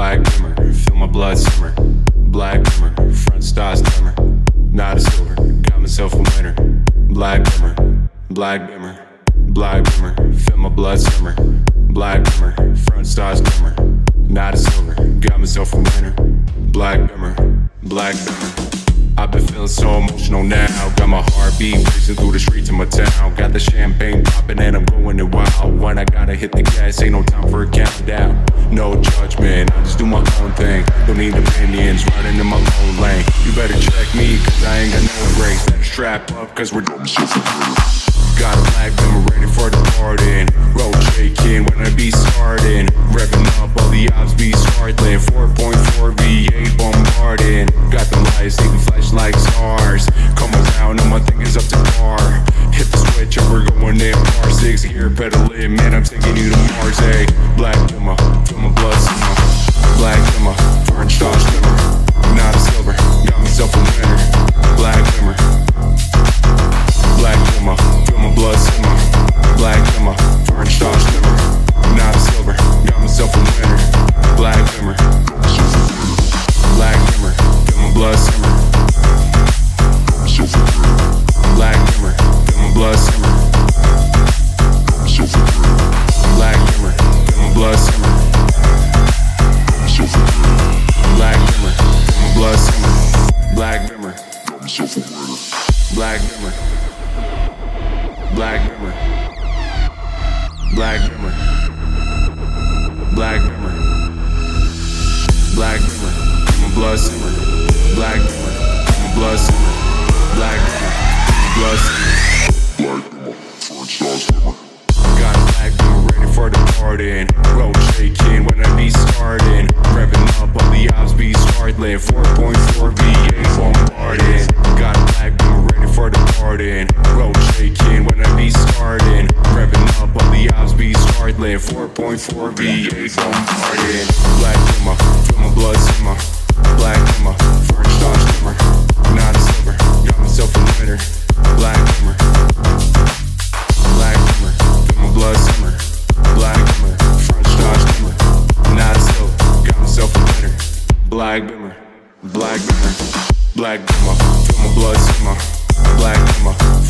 Black bimmer, feel my blood simmer. Black bimmer, front stars glimmer. Not a silver, got myself a winner. Black bimmer, black bimmer, black bimmer, feel my blood simmer. Black bimmer, front stars glimmer. Not a silver, got myself a winner. Black bimmer, black bimmer. I've been feeling so emotional now. Got my heartbeat racing through the streets of my town. Got the champagne popping and I'm going it wild. When I gotta hit the gas, ain't no time for a countdown. No judgment, I just do my own thing. Don't need opinions, riding in my own lane. You better check me, cause I ain't got no brakes. Better strap up, cause we're dumb so Got a black bimmer ready for the party. Road shaking when I be starting. Revving up all the ops be startling. 4.4 V8 bombarding. Got the Bar 6 gear pedaling, man, I'm taking you to Mars. Hey, black bimmer, Black Bimmer. Black Bimmer. Black Bimmer. Black Bimmer. Black Bimmer. Black Bimmer. Black. My blood simmer. Got a black bimmer ready for the party. Road shaking when I be starting. Revving up all the ops be startling. 4.4 startling. 4.4 V8 bombarding. Black bimmer, feel my blood simmer. Black bimmer, first star shimmer. Not a silver, got myself a winner. Black bimmer. Black Bimmer, feel my blood simmer. Black Bimmer, front star shimmer. Not a silver, got myself a winner. Black Bimmer, Black Bimmer, Black Bimmer, feel my blood simmer.